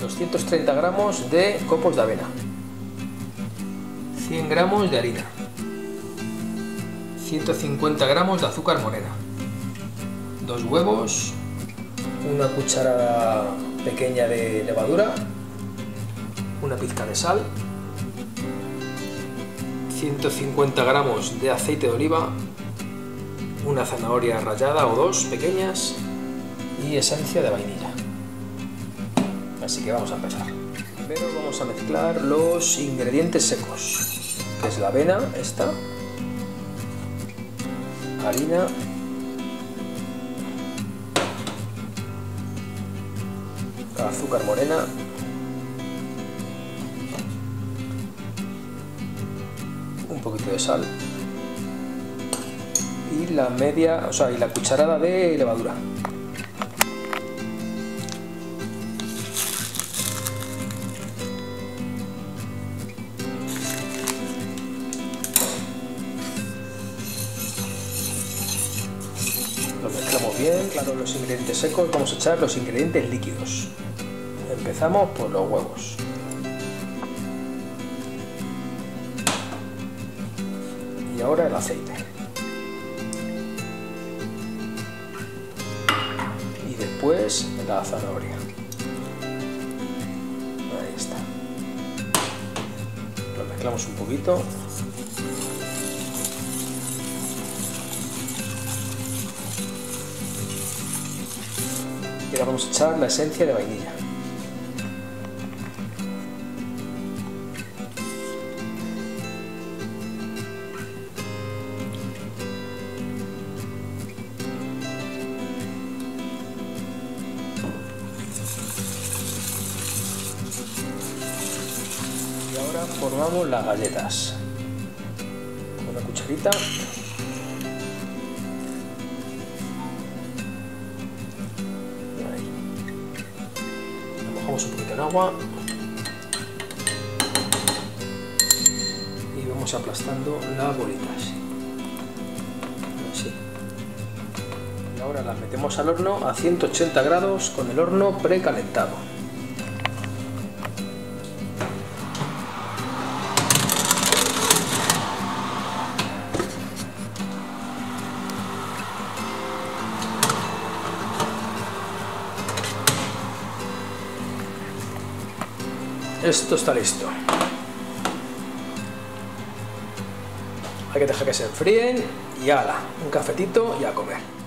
230 gramos de copos de avena, 100 gramos de harina, 150 gramos de azúcar morena, dos huevos, una cucharada pequeña de levadura, una pizca de sal, 150 gramos de aceite de oliva, una zanahoria rallada o dos pequeñas y esencia de vainilla. Así que vamos a empezar. Primero vamos a mezclar los ingredientes secos, que es la avena, esta, harina, azúcar morena, un poquito de sal y la media, o sea, y la cucharada de levadura. Bien, claro, los ingredientes secos, vamos a echar los ingredientes líquidos. Empezamos por los huevos. Y ahora el aceite. Y después la zanahoria. Ahí está. Lo mezclamos un poquito. Ahora vamos a echar la esencia de vainilla. Y ahora formamos las galletas. Con una cucharita. Mojamos un poquito en agua. Y vamos aplastando las bolitas. Así. Y ahora las metemos al horno a 180 grados con el horno precalentado. Esto está listo. Hay que dejar que se enfríen y ala, un cafetito y a comer.